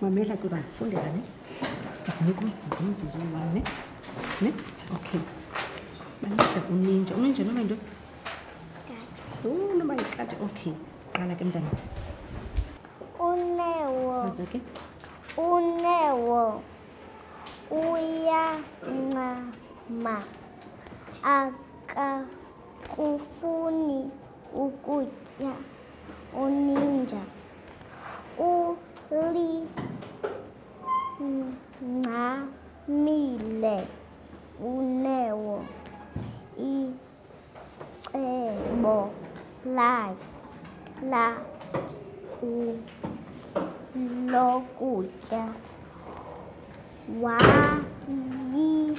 mamela kuza ndifundela ne ndakunika umzuzu umzuzu one ne ne okay banceda uninja uninja noba yinto noba yikati okay qala ke mntana unewo aze ke unewo uyancama aka Ufuni ukutya uninja ulincamile unewo icebo lakhe la lokutya wayi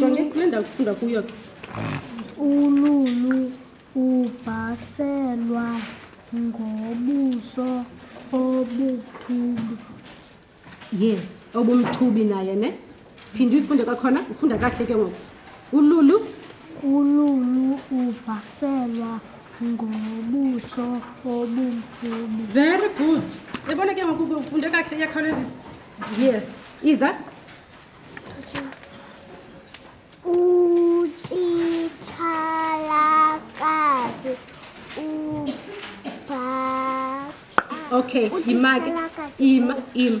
Jonge, nenda kufunda kuyo. Ululu ubhaselwa ngobuso obukhulu. Yes, obumthubi naye ne. Phinde uyifunde kwakhona, ufunda kahle ke ngoku. Ululu Ululu ubhaselwa ngobuso obumthubi. Very good. Ebona ke ngoku ufunde kakuhle iyakhawulezisa. Yes. Iza. Utitshalakazi ubhaqa. Okay, imake. Ima ima.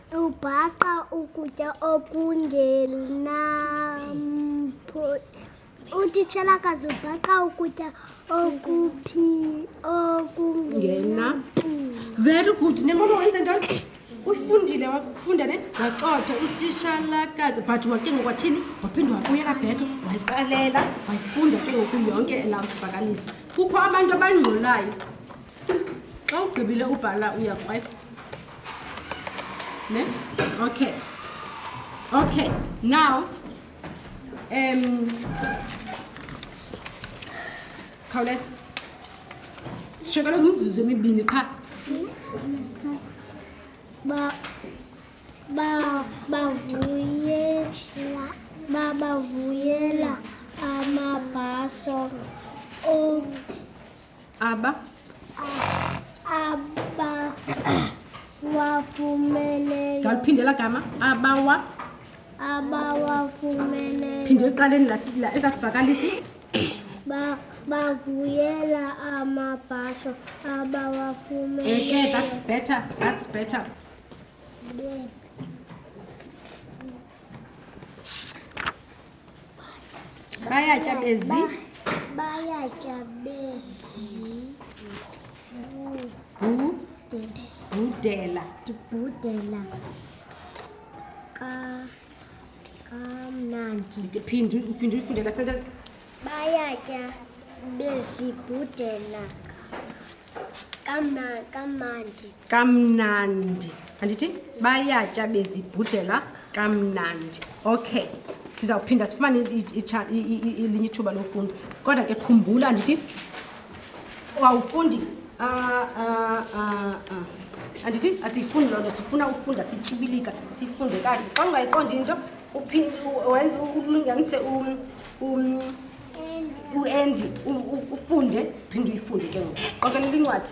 ubhaqa ukutya okungenampo utitshela kazi ubhaqa ukutya okuphi okungenampilo very good nemama wenze ntoni ufundile wafunda ne wacotha utishalakazi but wake ngokwathini waphinde wabuyela bheke wayiqalela wayifunda ke ngoku yonke elawusivakalisa kukho abantu abangqulayo xa ugqibile ubhala uyakwet ne okay okay now um khawuleza sishekele kumzuzu emibini qha ba ba bavuyela ba bavuyela amabhaso Aba. Aba. Wafumeneyo. Ngaliphinde la gama. Abawa. Abawafumeneyo. Phinde eqaleni la esasivakalisi. Ba bavuyela amabhasho abawafumeneyo. Okay, that's better. That's better. Yeah. bayatya bezi bayatya bezi bhudela ndibhudela kamnandi phinde uyifundela sentence bayatya bezibhudela kamandi kamnandi andithi bayatya bezibhudela kamnandi okay sizawuphinda sifumane elinye ithuba lofunda kodwa ke khumbula andithi wawufundi ah, ah, ah, andithi asiyifuni loo nto sifuna ufunda sityibilika sifunde kahle xa ungayiqondi into ulinganise uendi ufunde phinde uyifunde ke ngoku qokelela incwadi